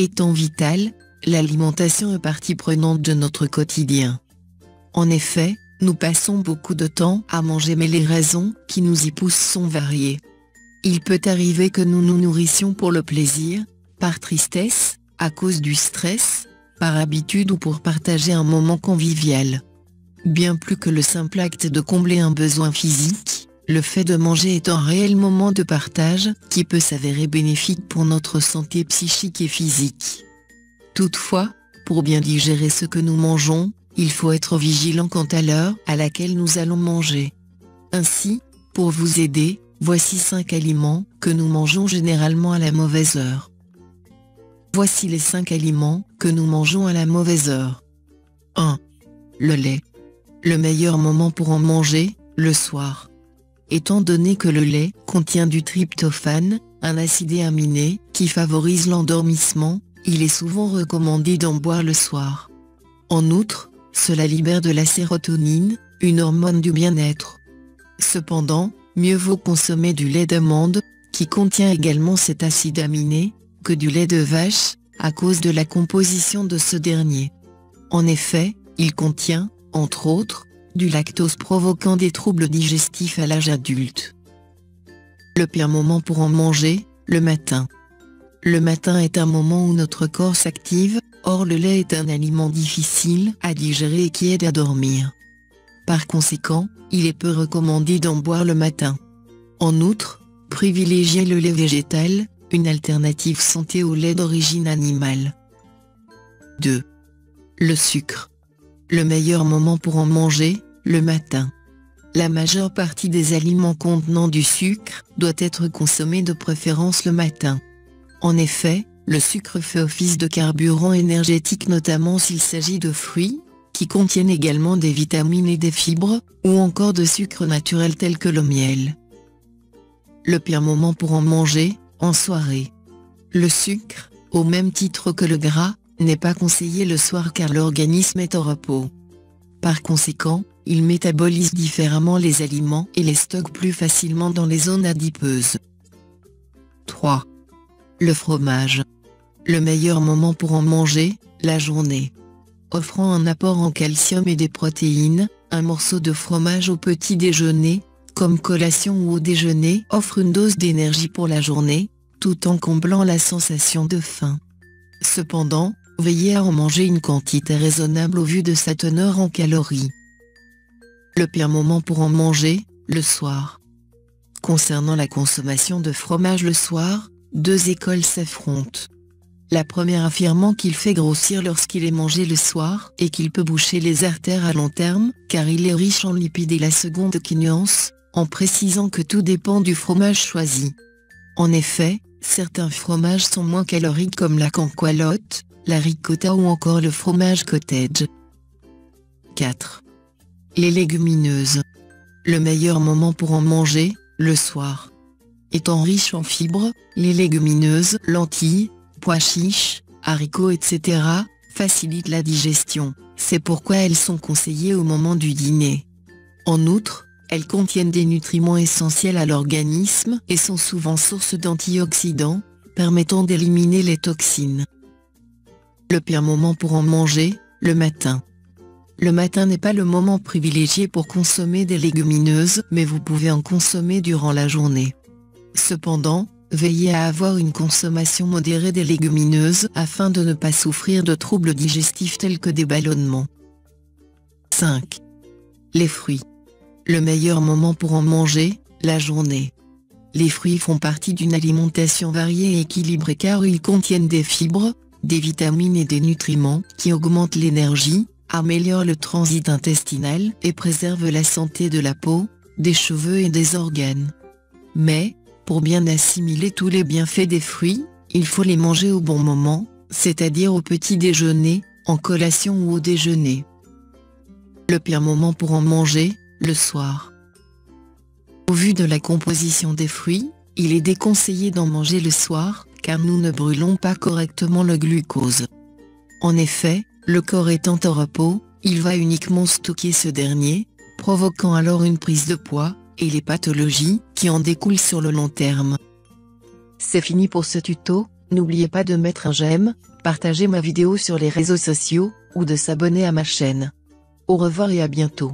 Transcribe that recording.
Étant vital, l'alimentation est partie prenante de notre quotidien. En effet, nous passons beaucoup de temps à manger mais les raisons qui nous y poussent sont variées. Il peut arriver que nous nous nourrissions pour le plaisir, par tristesse, à cause du stress, par habitude ou pour partager un moment convivial. Bien plus que le simple acte de combler un besoin physique, le fait de manger est un réel moment de partage qui peut s'avérer bénéfique pour notre santé psychique et physique. Toutefois, pour bien digérer ce que nous mangeons, il faut être vigilant quant à l'heure à laquelle nous allons manger. Ainsi, pour vous aider, voici 5 aliments que nous mangeons généralement à la mauvaise heure. Voici les 5 aliments que nous mangeons à la mauvaise heure. 1. Le lait. Le meilleur moment pour en manger, le soir. Étant donné que le lait contient du tryptophane, un acide aminé, qui favorise l'endormissement, il est souvent recommandé d'en boire le soir. En outre, cela libère de la sérotonine, une hormone du bien-être. Cependant, mieux vaut consommer du lait d'amande, qui contient également cet acide aminé, que du lait de vache, à cause de la composition de ce dernier. En effet, il contient, entre autres, du lactose provoquant des troubles digestifs à l'âge adulte. Le pire moment pour en manger, le matin. Le matin est un moment où notre corps s'active, or le lait est un aliment difficile à digérer et qui aide à dormir. Par conséquent, il est peu recommandé d'en boire le matin. En outre, privilégiez le lait végétal, une alternative santé au lait d'origine animale. 2. Le sucre. Le meilleur moment pour en manger, le matin. La majeure partie des aliments contenant du sucre doit être consommée de préférence le matin. En effet, le sucre fait office de carburant énergétique notamment s'il s'agit de fruits, qui contiennent également des vitamines et des fibres, ou encore de sucre naturel tel que le miel. Le pire moment pour en manger, en soirée. Le sucre, au même titre que le gras, n'est pas conseillé le soir car l'organisme est au repos. Par conséquent, il métabolise différemment les aliments et les stocke plus facilement dans les zones adipeuses. 3. Le fromage. Le meilleur moment pour en manger, la journée. Offrant un apport en calcium et des protéines, un morceau de fromage au petit déjeuner, comme collation ou au déjeuner offre une dose d'énergie pour la journée, tout en comblant la sensation de faim. Cependant, veillez à en manger une quantité raisonnable au vu de sa teneur en calories. Le pire moment pour en manger, le soir. Concernant la consommation de fromage le soir, deux écoles s'affrontent. La première affirmant qu'il fait grossir lorsqu'il est mangé le soir et qu'il peut boucher les artères à long terme, car il est riche en lipides et la seconde qui nuance, en précisant que tout dépend du fromage choisi. En effet, certains fromages sont moins caloriques comme la canqualotte, la ricotta ou encore le fromage cottage. 4. Les légumineuses. Le meilleur moment pour en manger, le soir. Étant riches en fibres, les légumineuses, lentilles, pois chiches, haricots etc., facilitent la digestion, c'est pourquoi elles sont conseillées au moment du dîner. En outre, elles contiennent des nutriments essentiels à l'organisme et sont souvent source d'antioxydants, permettant d'éliminer les toxines. Le pire moment pour en manger, le matin. Le matin n'est pas le moment privilégié pour consommer des légumineuses mais vous pouvez en consommer durant la journée. Cependant, veillez à avoir une consommation modérée des légumineuses afin de ne pas souffrir de troubles digestifs tels que des ballonnements. 5. Les fruits le meilleur moment pour en manger, la journée. Les fruits font partie d'une alimentation variée et équilibrée car ils contiennent des fibres, des vitamines et des nutriments qui augmentent l'énergie, améliorent le transit intestinal et préservent la santé de la peau, des cheveux et des organes. Mais, pour bien assimiler tous les bienfaits des fruits, il faut les manger au bon moment, c'est-à-dire au petit déjeuner, en collation ou au déjeuner. Le pire moment pour en manger, le soir. Au vu de la composition des fruits, il est déconseillé d'en manger le soir, car nous ne brûlons pas correctement le glucose. En effet, le corps étant au repos, il va uniquement stocker ce dernier, provoquant alors une prise de poids, et les pathologies qui en découlent sur le long terme. C'est fini pour ce tuto, N'oubliez pas de mettre un j'aime, partager ma vidéo sur les réseaux sociaux, ou de s'abonner à ma chaîne. Au revoir et à bientôt.